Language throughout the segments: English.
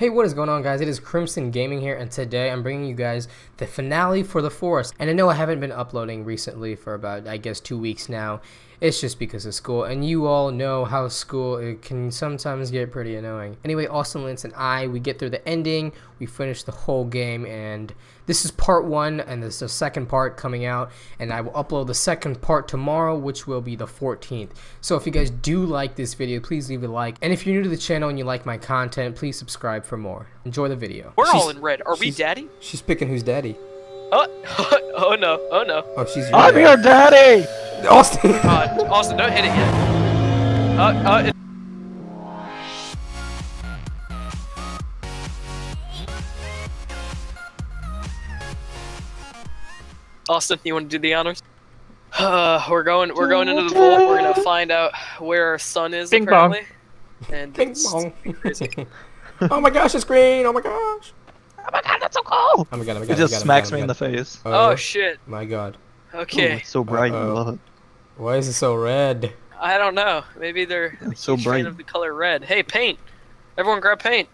Hey, what is going on guys? It is Crimson Gaming here and today I'm bringing you guys the finale for The Forest. And I know I haven't been uploading recently for about, I guess, two weeks now. It's just because of school and you all know how school it can sometimes get pretty annoying. Anyway, Austin Lance and I, we get through the ending, we finish the whole game and this is part one and there's a second part coming out and I will upload the second part tomorrow which will be the 14th. So if you guys do like this video, please leave a like. And if you're new to the channel and you like my content, please subscribe for more. Enjoy the video. We're She's- all in red. Are we daddy? She's picking who's daddy. Oh, oh no, oh no. Oh, she's your I'm dad. your daddy! Austin! Uh, Austin, don't hit it yet. Uh, uh, it- Austin, you want to do the honors? Uh, we're going. We're going into the vault. We're gonna find out where our son is Bing bong. apparently. And Ping it's pong. crazy. oh my gosh, it's green! Oh my gosh! Oh my god, that's so cool! Oh my god, oh my god. It oh just god, oh smacks god, me oh in the face. god. Oh shit. my god. Ooh, Okay. it's so bright. I Uh-oh. love it. Why is it so red? I don't know. Maybe they're It's so huge fan bright. of the color red. Hey, paint! Everyone, grab paint.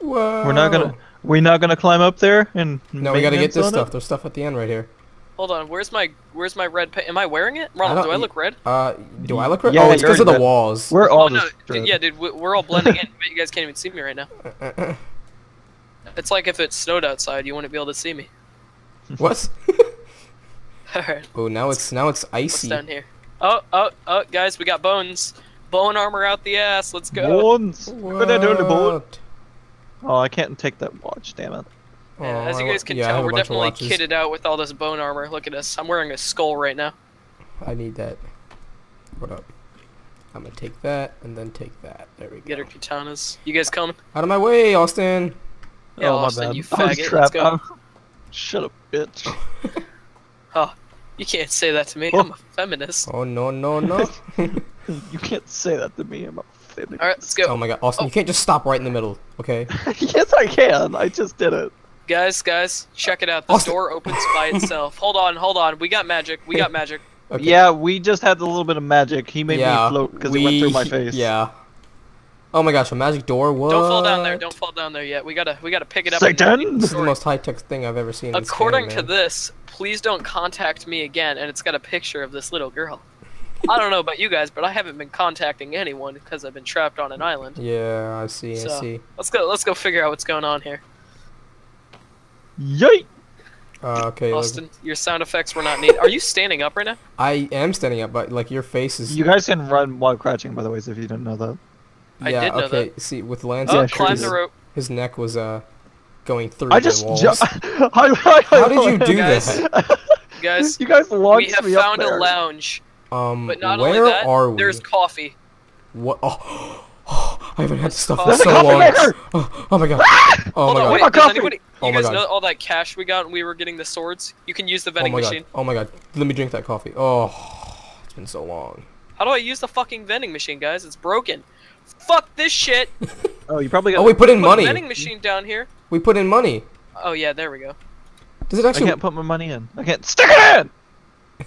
Whoa! We're not gonna. We're not gonna climb up there and. No, we gotta get this stuff. It? There's stuff at the end right here. Hold on. Where's my Where's my red paint? Am I wearing it? Ronald, don't- do I look red? Uh, do I look red? Yeah, oh, it's because of the red. walls. We're all oh no, just. red. yeah, dude, we- we're all blending in, but you guys can't even see me right now. Uh, uh, uh. It's like if it snowed outside, you wouldn't be able to see me. what? All right, oh, now it's now it's what's icy. down here? Oh, oh, oh, guys, we got bones. Bone armor out the ass. Let's go. Bones. What are they doing, bone? What? Oh, I can't take that watch. Damn it. Yeah, Oh, as you oh, guys can yeah, tell, we're definitely kitted out with all this bone armor. Look at us. I'm wearing a skull right now. I need that. What up? I'm gonna take that and then take that. There we go. Get our katanas. You guys coming? Out of my way, Austin. Oh, yeah, oh Austin, my bad. you I was faggot, let's trapped. go. I'm- Shut up, bitch. oh, You can't say that to me. Oh. I'm a feminist. Oh no no no! you can't say that to me. I'm a feminist. All right, let's go. oh my god, Austin, Oh. you can't just stop right in the middle, okay? yes, I can. I just did it. Guys, guys, check it out. The Austin- door opens by itself. Hold on, hold on. We got magic. We got magic. Okay. Yeah, we just had a little bit of magic. He made yeah, me float because it went through my face. Yeah. Oh my gosh, a magic door? What? Don't fall down there. Don't fall down there yet. We gotta we gotta pick it up. and Satan! read the This is the most high-tech thing I've ever seen. in this According game, to man. this, please don't contact me again. And it's got a picture of this little girl. I don't know about you guys, but I haven't been contacting anyone because I've been trapped on an island. Yeah, I see. I see. Let's go. Let's go figure out what's going on here. Yay! Uh, okay. look, Austin, your sound effects were not needed. Are you standing up right now? I am standing up, but like your face is. You guys can run while crouching, by the way, if you didn't know that. I yeah. did know okay. See, with Lance, Oh, Yeah, sure the rope. his neck was uh going through I the just walls. ju- I, How did you do Guys, that? Guys, you guys we have found a lounge, Um, but not where only that, are we? there's coffee. What? Oh, I haven't had this stuff for There's a so coffee long. maker! Oh, oh my god. Oh Hold my on, god. wait. My Does coffee! anybody? Oh you my guys God. know all that cash we got when we were getting the swords? You can use the Oh vending my machine. god. Oh my god. Let me drink that coffee. Oh, it's been so long. How do I use the fucking vending machine, guys? It's broken. Fuck this shit. Oh, you probably got. Oh, we put in Put money. a vending machine down here. We put in money. Oh yeah, there we go. Does it actually? I actually? can't put my money in. I can't stick it in.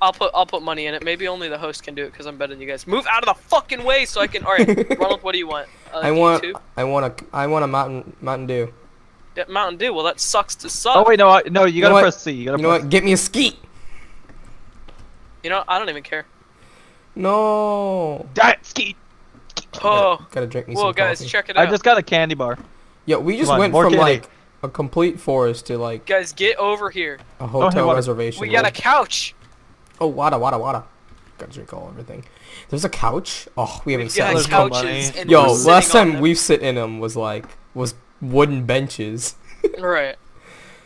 I'll put I'll put money in it. Maybe only the host can do it because I'm better than you guys. Move out of the fucking way so I can. All right, Ronald, what do you want? Uh, I want. too? I want a. I want a Mountain Mountain Dew. Yeah, Mountain Dew. Well, that sucks to suck. Oh wait, no, I, no, you know gotta what? press C. You gotta You know press. what? Get me a skeet. You know, I don't even care. No. Diet skeet. Oh, Gotta, gotta drink me whoa, some guys, coffee. check it out. I just got a candy bar. Yeah, we just on, went from candy. like a complete forest to like Guys, get over here. a hotel what- reservation. We got a couch. Oh, wada wada wada. Gotta drink all everything. There's a couch. Oh, we haven't We've sat got in there's couch. couches. And Yo, last time we've sit in them was like was wooden benches. Right.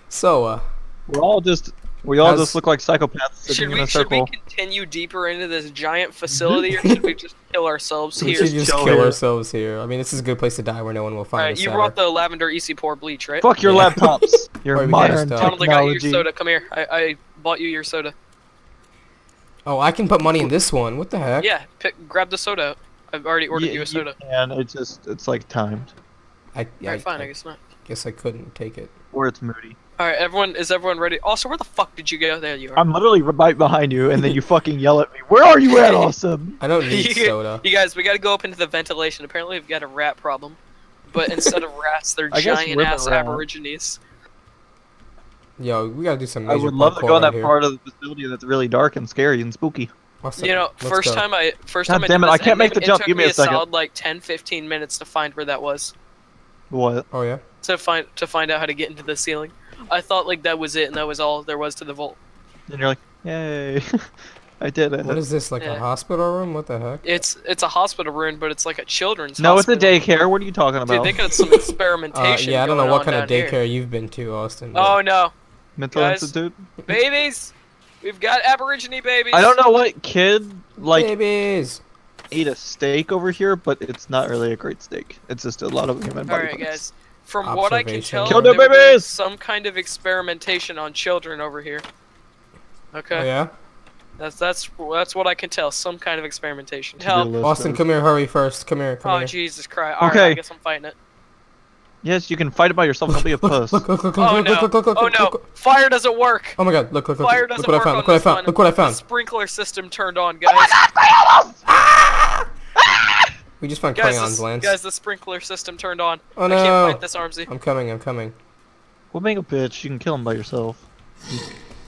So uh, We're all just. We all Has- just look like psychopaths sitting Should in we a should we continue deeper into this giant facility, or should we just kill ourselves here? we here? should just chill kill here. ourselves here. I mean, this is a good place to die where no one will find Alright, us. you brought the lavender easy pour bleach, right? Fuck your Yeah. laptops. Your Or we can modern just, I got your technology. soda. Come here. I, I bought you your soda. Oh, I can put money in this one. What the heck? Yeah, pick, grab the soda. I've already ordered Yeah, you a soda. And it just it's like timed. I, yeah, Alright, I, fine. I I guess not. guess I couldn't take it. Or it's moody. All right, everyone, is everyone ready? Also, where the fuck did you go? There you are. I'm literally right behind you, and then you fucking yell at me. Where are you at, Awesome? I don't need You- soda. You guys, we gotta go up into the ventilation. Apparently, we've got a rat problem. but instead of rats, they're I giant ass rat. aborigines. Yo, we gotta do some I would love to go in that here. part of the facility that's really dark and scary and spooky. What's You know, Let's first go. time I first God time I damn did it, I can't make the it jump. took Give me a a second. solid like 10, 15 minutes to find where that was. What? Oh yeah. To find to find out how to get into the ceiling. I thought like that was it and that was all there was to the vault. And you're like, yay, I did it. What is this? Like Yeah. a hospital room? What the heck? It's it's a hospital room, but it's like a children's no, it's a hospital. daycare. What are you talking about? Dude, about? they got some Uh, experimentation. yeah, I don't know what kind of down here. daycare you've been to, Austin. Oh but- no, Mental guys. institute. babies! We've got Aborigine babies. I don't know what kid like babies. ate a steak over here, but it's not really a great steak. It's just a lot of human All body right, parts. guys. From what I can tell, Kill the they were babies! Some kind of experimentation on children over here. Okay, Oh yeah. that's that's that's what I can tell. Some kind of experimentation. To-do Hell, list Austin, come here, hurry first. Come here, come oh here. Jesus Christ! All right, I guess I'm fighting it. Yes, you can fight it by yourself. Don't be a puss. Look, look, look, Oh look, no! look, look, look, look, Oh look, no! look. Fire doesn't work. Oh my god, look, look, look. Fire Look doesn't look what I work found, on look what I this found, one. look what I The found. sprinkler system turned on, oh guys. We just found Guys, crayons, this- Lance. guys, the sprinkler system turned on. Oh I can't fight this, Armsy. I'm coming, I'm coming. Well, being a bitch, you can kill him by yourself.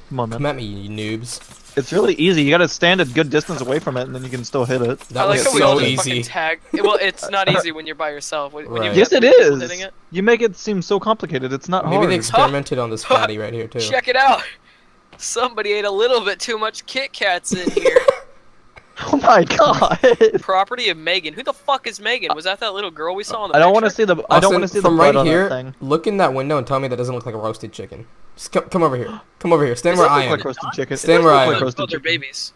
Come on, man. Come at me, you noobs. It's really easy. You gotta stand a good distance away from it, and then you can still hit it. That I like was we so easy. tag. Well, it's not easy when you're by yourself. When, when you Right. Yes, have it people is. hitting it. You make it seem so complicated. It's not Maybe hard. they experimented on this fatty right here too. Check it out. Somebody ate a little bit too much Kit Kats in here. oh my god! Property of Megan. Who the fuck is Megan? Was that that little girl we saw in the I don't want to see the. I don't want to see the from blood right on here. that thing. Look in that window and tell me that doesn't look like a roasted chicken. Just come, come over here. Come over here. Stand It where I am. like roasted chicken. Stand does where I am. Roasted chicken. babies.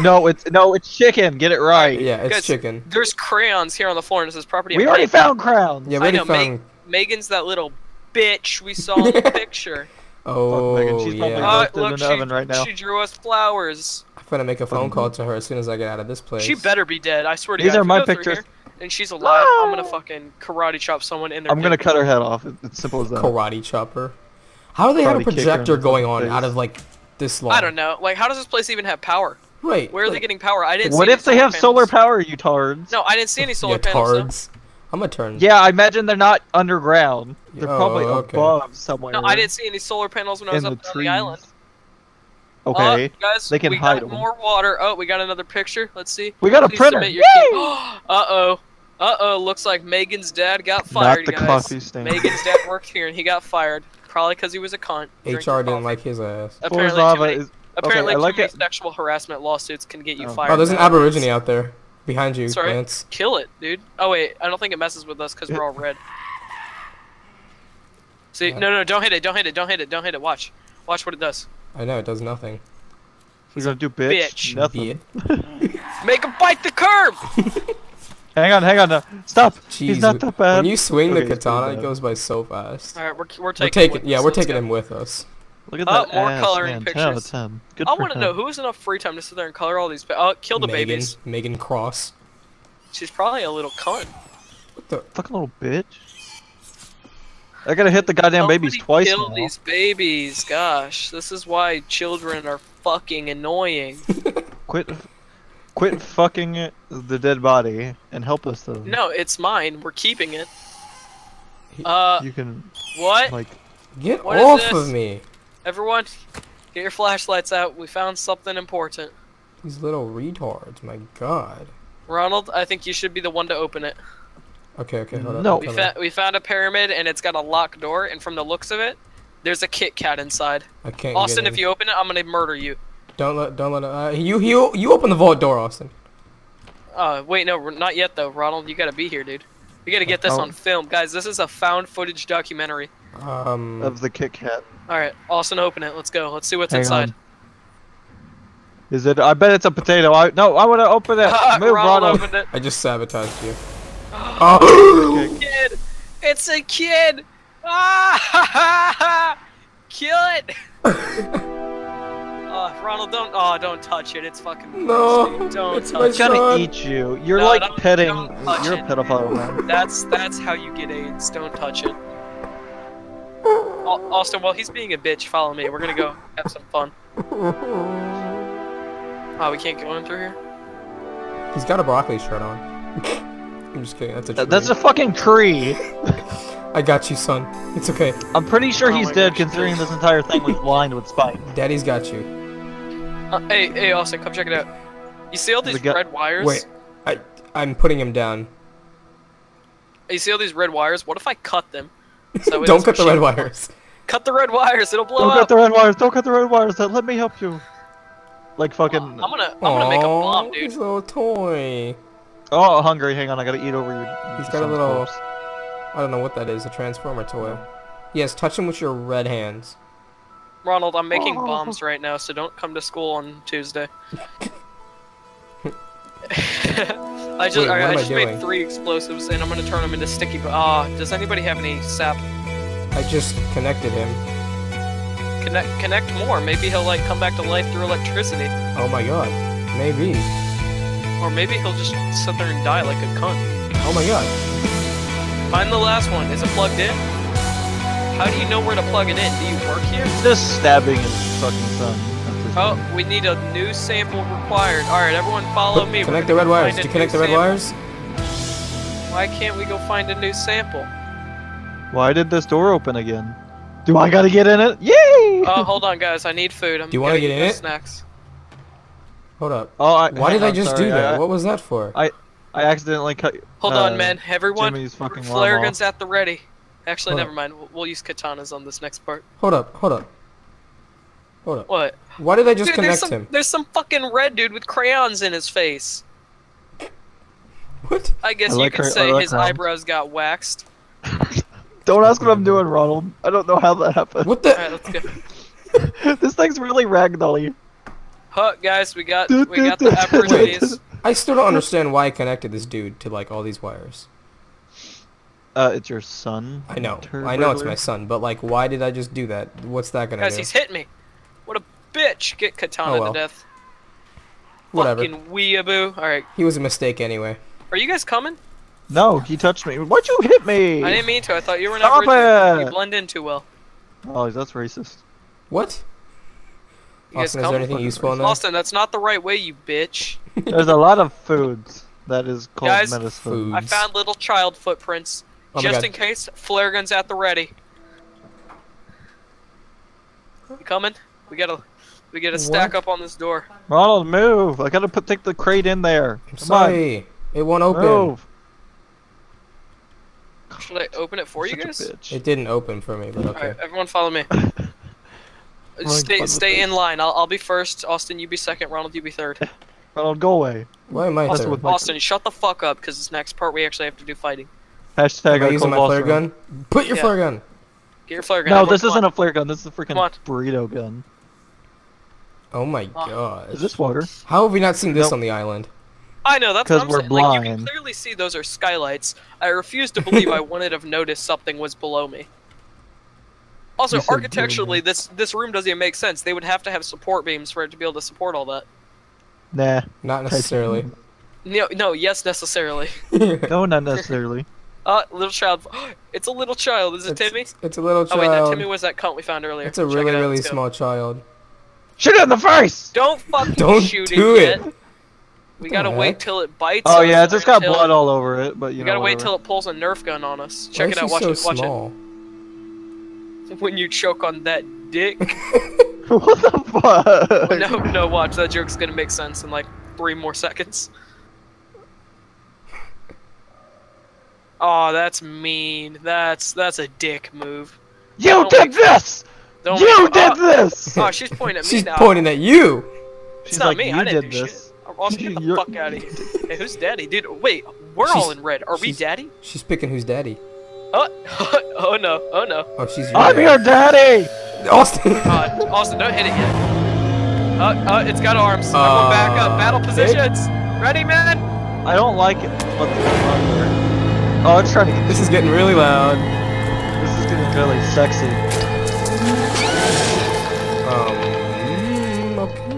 No, it's no, it's chicken. Get it right. yeah, it's Guys, chicken. There's crayons here on the floor, and it says property of. We of already Megan. found crayons. Yeah, we I already know, Meg- found. Megan's that little bitch we saw in the picture. Oh Megan, she's probably yeah. Uh, roasted in look, she, oven right now. she drew us flowers. I'm gonna make a phone call to her as soon as I get out of this place. She better be dead. I swear to These God. are my pictures. here and she's alive, I'm gonna fucking karate chop someone in their I'm gonna cut her head off. It's simple as that. karate chopper. How do they have a Karate kick her in projector going on face. out of like this long? I don't know. Like, how does this place even have power? Wait. Where are they getting power? I didn't. See. What see if they any have solar power, you tards? No, I didn't see any solar Yeah, panels. though. Tards. I'm gonna turn. Yeah, I imagine they're not underground. They're Oh, probably okay. above somewhere. No, I didn't see any solar panels when I was in up the on the island. Okay. Uh, guys, They can we hide got 'em. more water. Oh, we got another picture. Let's see. We got a Please printer. submit your uh oh. Uh oh. Looks like Megan's dad got fired, Not the guys. coffee stain. Megan's dad worked here and he got fired. Probably because he was a cunt. HR didn't like his ass. Apparently, too many, is. apparently I too like many it. sexual harassment lawsuits can get you Oh. fired. Oh, there's an nowadays. aborigine out there behind you, Sorry. Lance. Kill it, dude. Oh wait, I don't think it messes with us because we're all red. See, Yeah. no, no, don't hit it, don't hit it, don't hit it, don't hit it. Watch, watch what it does. I know it does nothing. We're gonna do bitch. Bitch. Nothing. Make him bite the curb. Hang on, hang on. No. Stop. Jeez, He's not that bad. when you swing Okay, the katana, it goes by so fast. All right, we're we're We're taking. taking, with yeah, us, we're taking him with us. Look at Oh, that more ass, coloring man. 10 out of pictures. 10. Good I want to know who has enough free time to sit there and color all these. Pa- oh, kill the Megan, babies. Megan Cross. She's probably a little cunt. What the? Fucking little bitch. I gotta hit the goddamn babies twice Kill now. these babies. Gosh, this is why children are fucking annoying. Quit, quit fucking the dead body and help us though. no, it's mine. We're keeping it. Uh, You can what? like. Get What is off of me! Everyone, get your flashlights out. We found something important. These little retards. My God. Ronald, I think you should be the one to open it. Okay, okay, hold. No. I'm We, fa- we found a pyramid and it's got a locked door, and from the looks of it, there's a Kit Kat inside. I can't. Austin, if you open it, I'm gonna murder you. don't let, don't let. Uh, you, you, you open the vault door, Austin. Uh, wait, no, not yet though, Ronald. You gotta be here, dude. We gotta get this Oh. on film, guys. This is a found footage documentary. Um. Of the Kit Kat. All right, Austin, open it. Let's go. Let's see what's Hang inside. on. Is it? I bet it's a potato. I no. I want to open it. Move, Ronald Ronald. opened it. I just sabotaged you. oh! Kid, it's a kid. Ah! Kill it. Oh, Ronald, don't. Oh, don't touch it. It's fucking. No, disgusting. Don't it's my touch It's it. gonna Son. eat you. You're No, like petting. don't You're a pedophile, man. That's that's how you get AIDS. Don't touch it. Au- Austin, while he's being a bitch, follow me. We're gonna go have some fun. Oh, we can't go in through here. He's got a broccoli shirt on. I'm just kidding. That's a. Th- That's a fucking tree. I got you, son. It's okay. I'm pretty sure Oh he's dead, gosh. considering this entire thing was lined with spikes. Daddy's got you. Uh, hey, hey, Austin, come check it out. You see all these The red wires? Wait, I I'm putting him down. You see all these red wires? What if I cut them? So Don't cut the red wires. Cut the red wires. It'll blow up! Don't up. cut the red wires. Don't cut the red wires. Let me help you. Like fucking. I'm gonna, I'm gonna make a bomb, Aw, dude. His little toy. Oh, hungry. Hang on, I gotta eat over you. He's got a little- I don't know what that is. A transformer toy. Yes, touch him with your red hands. Ronald, I'm making Oh. bombs right now, so don't come to school on Tuesday. I just, Wait, what alright, I I just doing? made three explosives, and I'm gonna turn them into sticky. bo- Ah, does anybody have any sap? I just connected him. Connect, connect more. Maybe he'll like come back to life through electricity, Oh my god. Maybe. or maybe he'll just sit there and die like a cunt. Oh my god. Find the last one. Is it plugged in? How do you know where to plug it in? Do you work here? Just stabbing his fucking son. Oh, we need a new sample required. All right, everyone, follow me. Connect the red wires. find Did you connect the red sample. wires? Why can't we go find a new sample? Why did this door open again? Do I gotta get in it? Yay! Oh, hold on, guys. I need food. I'm Do you wanna gonna get in it? Snacks. Hold up. oh, I, Why did I I'm just sorry, do that? I, what was that for? I I accidentally cut. Hold uh, on, man. Everyone, Jimmy's fucking flare arm guns at the ready. Actually, Hold never up. mind. We'll, we'll use katanas on this next part. Hold up. Hold up. Hold up. What? Why did I just Dude, there's connect some, him? There's some fucking red dude with crayons in his face. What? I guess I you like could say like his crayons. eyebrows got waxed. Don't ask what I'm doing, Ronald. I don't know how that happened. What All right, the? let's go. this thing's really ragdolly. Huh, guys, we got we got the opportunities. I still don't understand why I connected this dude to like all these wires. Uh, it's your son. I know. I know it's my son, but like, why did I just do that? What's that gonna Guys, do? he's hit me. What a bitch! Get katana Oh, well. to death. Whatever. Fucking weeaboo. All right, He was a mistake anyway. are you guys coming? No, he touched me. Why'd you hit me? I didn't mean to. I thought you were Stop not rich. it! You blend in too well. Oh, that's racist. What? You guys Austin, is there anything useful in there? Austin, that's not the right way, you bitch. There's a lot of foods that is called Guys, medicine. food. I found little child footprints. Oh just in case, flare guns at the ready. You coming? We gotta, we gotta stack What? up on this door. Ronald, move! I gotta put take the crate in there. I'm Come sorry. It won't open. move. Should I open it for you Such a guys? It didn't open for me, but okay. right, everyone, follow me. Stay, stay in line. I'll, I'll be first. Austin, you be second. Ronald, you be third. Ronald, go away. Why am I Austin third? Austin, shut the fuck up, because this next part we actually have to do fighting. Hashtag I I using call my flare gun? Put your Yeah. flare gun. Get your flare gun. No, everyone, this come isn't on. a flare gun. This is a freaking burrito gun. Oh my god. Is this water? How have we not seen this Nope. on the island? I know that's 'Cause what I'm we're saying. Like you can clearly see those are skylights. I refuse to believe I wouldn't have noticed something was below me. Also, architecturally, this this room doesn't even make sense. They would have to have support beams for it to be able to support all that. Nah. Not necessarily. No, no, yes, necessarily. No, not necessarily. Uh, little child. It's a little child. Is it it's, Timmy? It's a little child. Oh wait, no. Timmy was that cunt we found earlier. it's a Check really, it out, really let's go. small child. Shoot it in the face! Don't fucking Don't shoot do it it. Yet. We gotta heck? wait till it bites. Oh us yeah, it's just got until- blood all over it, but you We know. gotta wait till it pulls a Nerf gun on us. Check is it out. Watch so it. Watch small? it. When you choke on that dick. what the fuck? no, no, watch. That joke's gonna make sense in like three more seconds. Oh, that's mean. That's that's a dick move. You did make- this! Don't You make- did oh, this! Oh, she's pointing at me She's now. pointing at you. It's She's not like, me. you I didn't did do this. shit. Also, get the You're- fuck out of here. Hey, who's daddy, dude? Wait, we're She's- all in red. Are we daddy? She's picking who's daddy. Oh, oh no, oh no. Oh, she's your I'm dad. your daddy! Austin. Uh, Austin, don't hit it yet. Uh, uh, it's got arms. Uh, Everyone back up. Battle Vic? positions. Ready, man? I don't like it. What's going on there? Oh, it's trying to get. This is getting really loud. This is getting really sexy.